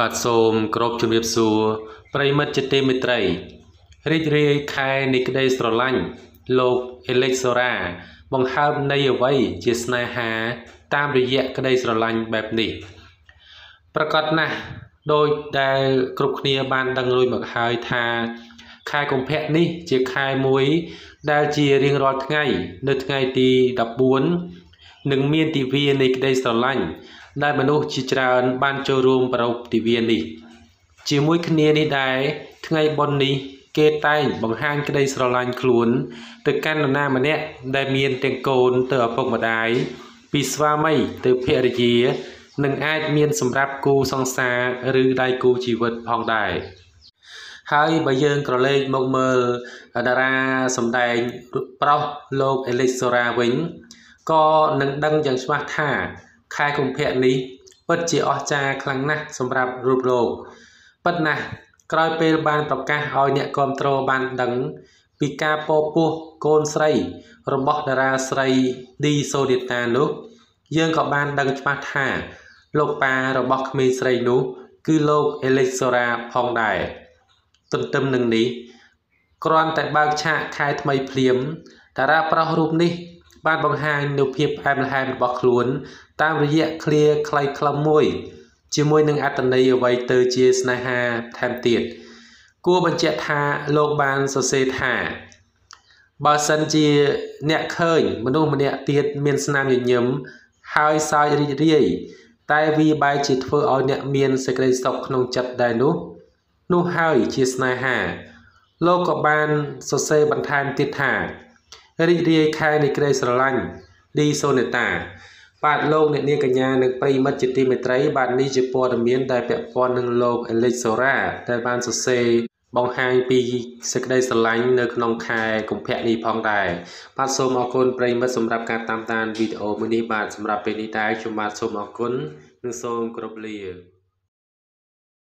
បាទសូមគោរពជំរាបសួរប្រិមិត្តជាទីមេត្រីរីករាយខែនៃក្តីស្រឡាញ់លោកអេលិចសូរ៉ាបង្ហើបនៃអ្វីជាស្នេហា តាមរយៈក្តីស្រឡាញ់បែបនេះ ប្រកាសណាស់ដោយដែលគ្រប់គ្នាបានដឹងរួចមកហើយថា ខែកុម្ភៈនេះជាខែមួយ ដែលជារៀងរាល់ថ្ងៃ នៅថ្ងៃទី14 នឹងមានទិវានៃក្តីស្រឡាញ់ដែលមនុស្សជាច្រើនបានចូលរួមប្រារព្ធទិវានេះ ជាមួយគ្នានេះដែរថ្ងៃបុណ្យនេះគេតែងបង្ហាញក្តីស្រឡាញ់ខ្លួនទៅកាន់នរណាម្នាក់ដែលមានទាំងកូនទៅឪពុកម្ដាយពីស្វាមីទៅភរិយានិងអាចមានសម្រាប់គូសង្សារឬដៃគូជីវិតផងដែរហើយបើយើងក្រឡេកមកមើលតារាសម្ដែងប្រុសលោកអេលិចសូរ៉ាវិញ ក៏នឹងដឹងយ៉ាងច្បាស់ថាខែកុម្ភៈនេះពិតជាអស្ចារ្យខ្លាំងណាស់សម្រាប់រូបលោកពិតណាស់ក្រោយពេលបានប្រកាសឲ្យអ្នកគ្រប់គ្រងបានដឹង ពីការពោពោះកូនស្រី របស់តារាស្រីឌីសូឌីតានោះយើងក៏បានដឹងច្បាស់ថាលោកប៉ារបស់ក្មេងស្រីនោះ គឺលោកអេលិចសូរ៉ាផងដែរទន្ទឹមនឹងនេះគ្រាន់តែបើកឆាកខែថ្មីភ្លាមតារាប្រុសរូបនេះ បានបង្ហាញនូវភាពផ្អែមល្ហែមរបស់ខ្លួន តាមរយៈឃ្លាខ្លីខ្លឹមមួយ ជាមួយនឹងអត្តន័យអ្វីទៅជាស្នេហាថែមទៀតគួរបញ្ជាក់ថាលោកបានសរសេរថាបើសិនជាអ្នកឃើញមនុស្សម្នាក់ទៀតមានស្នាមញញឹមហើយសើចរីករាយតែវាបែរជាធ្វើឲ្យអ្នកមានសេចក្តីសុខក្នុងចិត្តដែរនោះនោះហើយជាស្នេហា លោកក៏បានសរសេរបន្ថែមទៀតថា រីករាយខែនៃក្តីស្រឡាញ់ឌីសូនេតា បាទលោកអ្នកនាងកញ្ញានិងប្រិមិត្តជាទីមេត្រី បាទនេះជាព័ត៌មានដែលពាក់ព័ន្ធនឹងលោកអេលិចសូរ៉ាដែលបានសរសេរបង្ហាញពីសេចក្តីស្រឡាញ់នៅក្នុងខែកុម្ភៈនេះផងដែរបាទសូមអរគុណប្រិមិត្តសម្រាប់ការតាមដានវីដេអូមួយនេះបាទសម្រាប់ពេលនេះដែរខ្ញុំបាទសូមអរគុណនិងសូមគោរពលា